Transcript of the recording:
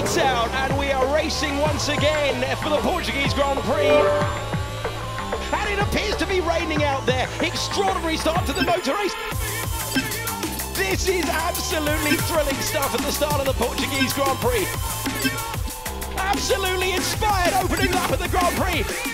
Out and we are racing once again for the Portuguese Grand Prix. And it appears to be raining out there. Extraordinary start to the motor race. This is absolutely thrilling stuff at the start of the Portuguese Grand Prix. Absolutely inspired opening lap of the Grand Prix.